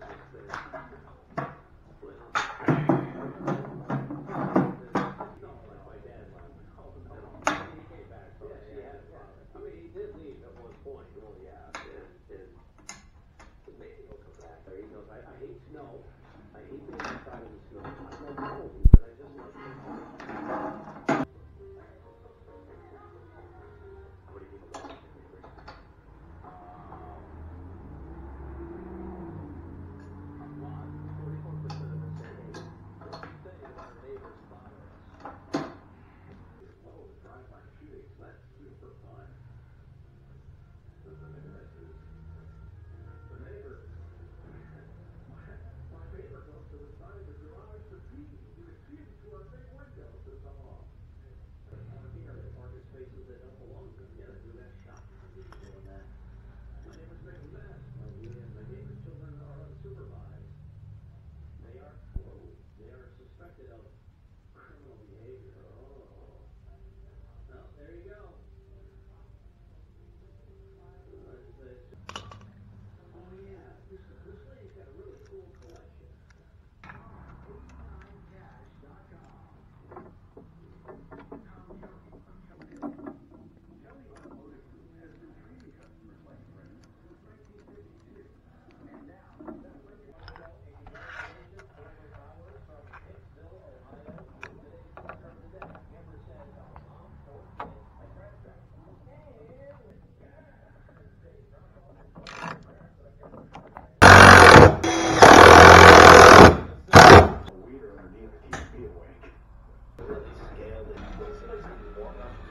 I mean, he did leave at one point. Well, yeah, and, and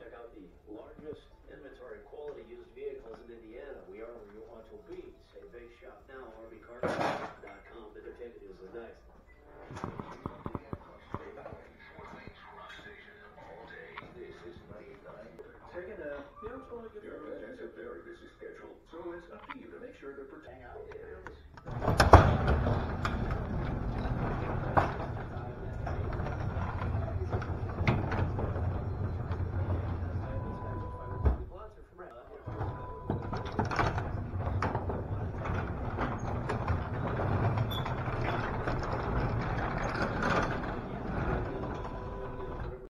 check out the largest inventory of quality used vehicles in Indiana. We are where you want to be. Say big shop now, rbcars.com. The ticket is the nice. Taking a, you know, it's only good. Very busy schedule, so it's up to you to make sure they're protected.